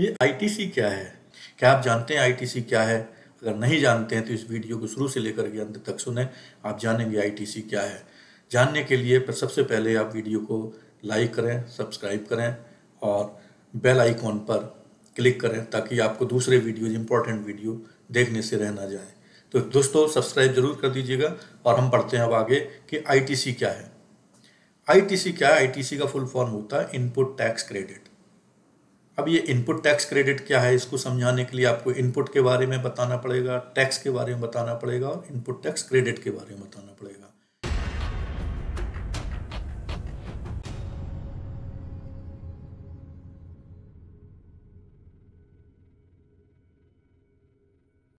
ये आईटीसी क्या है? क्या आप जानते हैं आईटीसी क्या है? अगर नहीं जानते हैं तो इस वीडियो को शुरू से लेकर के अंत तक सुने। आप जानेंगे आईटीसी क्या है। जानने के लिए पर सबसे पहले आप वीडियो को लाइक करें, सब्सक्राइब करें और बेल आइकॉन पर क्लिक करें ताकि आपको दूसरे वीडियो इंपॉर्टेंट वीडियो देखने से रह ना जाए। तो दोस्तों, सब्सक्राइब ज़रूर कर दीजिएगा और हम पढ़ते हैं अब आगे कि आईटीसी क्या है। आईटीसी क्या है? आईटीसी का फुल फॉर्म होता है इनपुट टैक्स क्रेडिट। अब ये इनपुट टैक्स क्रेडिट क्या है, इसको समझाने के लिए आपको इनपुट के बारे में बताना पड़ेगा टैक्स के बारे में बताना पड़ेगा और इनपुट टैक्स क्रेडिट के बारे में बताना पड़ेगा।